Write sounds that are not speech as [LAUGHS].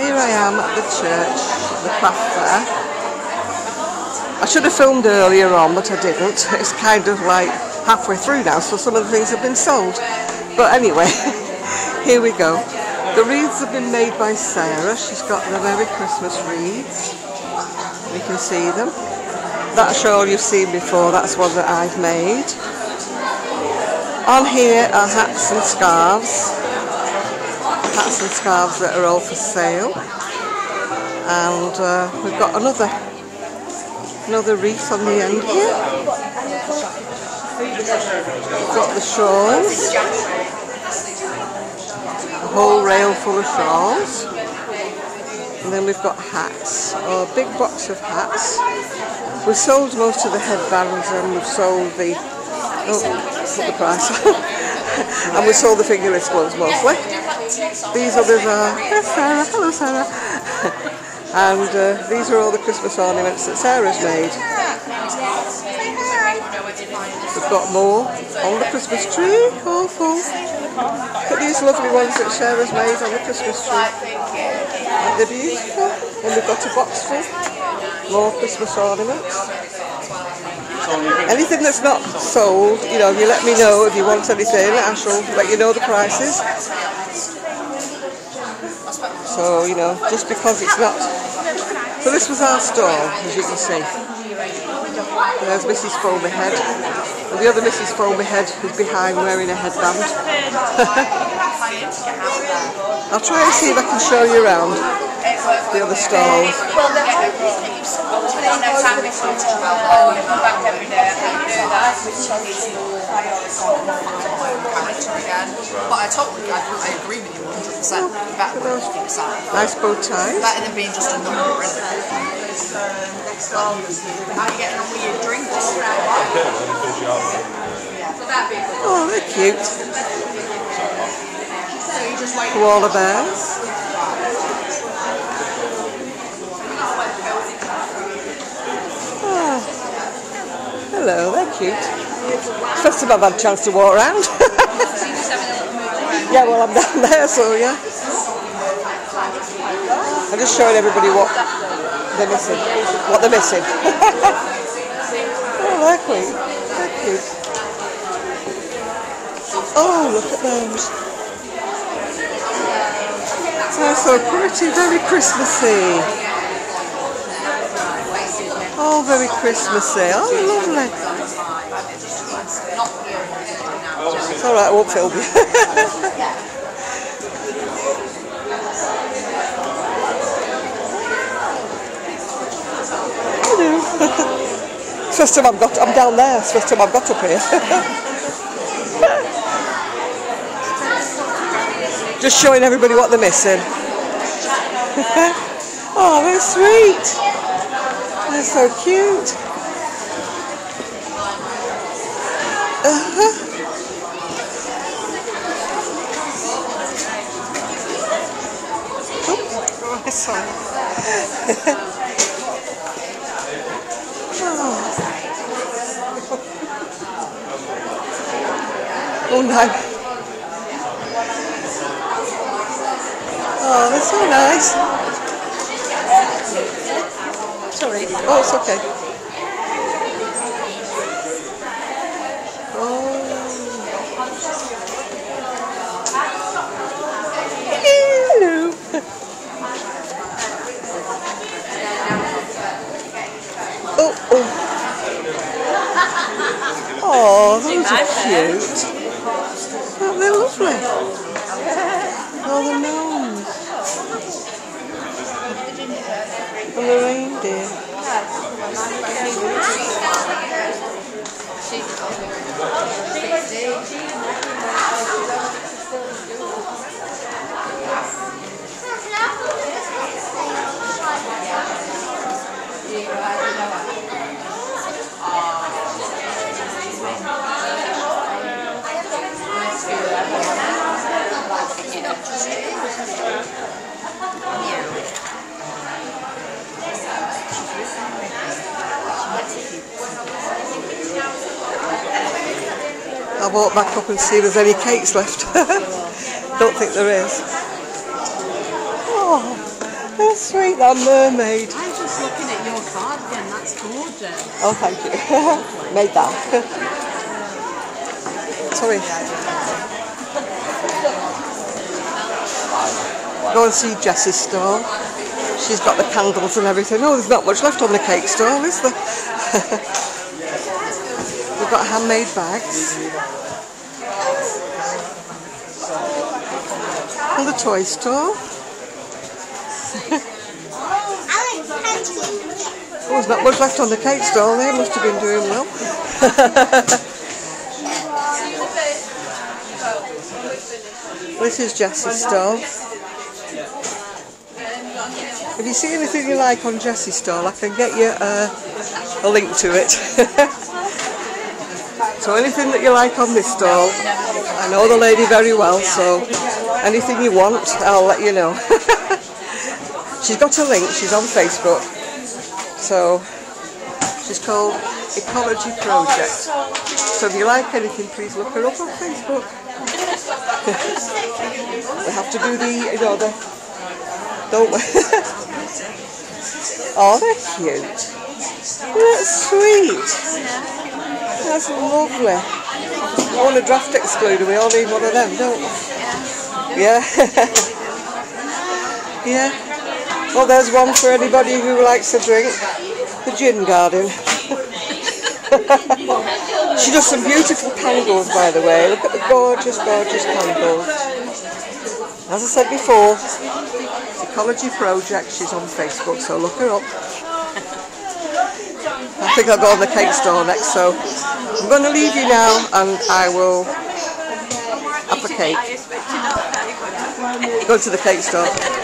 Here I am at the church, the craft fair. I should have filmed earlier on, but I didn't. [LAUGHS] It's kind of like halfway through now, so some of the things have been sold. But anyway, [LAUGHS] here we go. The wreaths have been made by Sarah. She's got the Merry Christmas wreaths. You can see them. That shawl you've seen before. That's one that I've made. On here are hats and scarves. Hats and scarves that are all for sale. And uh, we've got another another wreath on the end here. We've got the shawls. A whole rail full of shawls. And then we've got hats, or a big box of hats. We've sold most of the headbands and we've sold the, oh, put the price [LAUGHS] and we sold the fingerless ones mostly. These are, yes Sarah, hello Sarah. [LAUGHS] and uh, these are all the Christmas ornaments that Sarah's made. We've got more on the Christmas tree, all full. Look at these lovely ones that Sarah's made on the Christmas tree. Aren't they beautiful? And we've got a box full. More Christmas ornaments. Anything that's not sold, you know, you let me know if you want anything, I shall let you know the prices. So, you know, just because it's not... So this was our store, as you can see. There's Mrs. Foamyhead. And the other Mrs. Foamyhead is behind wearing a headband. [LAUGHS] I'll try and see if I can show you around the other stalls. But I totally, I, I agree with you 100%. Better anything aside. Nice bow ties. Better than being just a number, it? How are you getting on with your drinks? Oh, they're cute. Koala bears. Ah. Hello, they're cute. First time I've had a chance to walk around. [LAUGHS] yeah, well I'm down there, so yeah. I'm just showing everybody what they're missing. What they're missing. [LAUGHS] oh, they're cute. They're cute. Oh, look at those. They're so pretty, very Christmassy. Oh, very Christmassy. Oh, lovely. It's alright, I won't film you. [LAUGHS] First time I've got, I'm down there. First time I've got up here. [LAUGHS] Just showing everybody what they're missing. [LAUGHS] oh, they're sweet. They're so cute. Uh-huh. Oh, sorry. oh no. Oh, that's so nice. Sorry. Oh, it's okay. Oh. Hello. Oh, oh. Oh, those are cute. They're lovely. Oh, the gnomes. And the reindeer. I'll walk back up and see if there's any cakes left. [LAUGHS] Don't think there is. Oh, That's sweet, that mermaid. I'm just looking at your cardigan. That's gorgeous. Oh, thank you. [LAUGHS] Made that. [LAUGHS] Sorry. Go and see Jessie's stall. She's got the candles and everything. Oh, there's not much left on the cake stall, is there? We've got handmade bags. And the toy store. [LAUGHS] Oh, there's not much left on the cake stall. They must have been doing well. [LAUGHS] this is Jessie's stall. If you see anything you like on Jessie's stall, I can get you uh, a link to it. [LAUGHS] so anything that you like on this stall, I know the lady very well, so anything you want, I'll let you know. [LAUGHS] she's got a link, she's on Facebook. So she's called Ecology Project. So if you like anything, please look her up on Facebook. [LAUGHS] we have to do the, you know, the, don't we? [LAUGHS] oh, they're cute. That's sweet. That's lovely. I want a draft excluder. We all need one of them, don't we? Yeah. [LAUGHS] yeah. Well, there's one for anybody who likes to drink. The gin garden. [LAUGHS] she does some beautiful candles, by the way. Look at the gorgeous, gorgeous candles. As I said before, Ecology Project, she's on Facebook, so look her up. I think I'll go on the cake store next, so I'm going to leave you now and I will have a cake. Go to the cake store.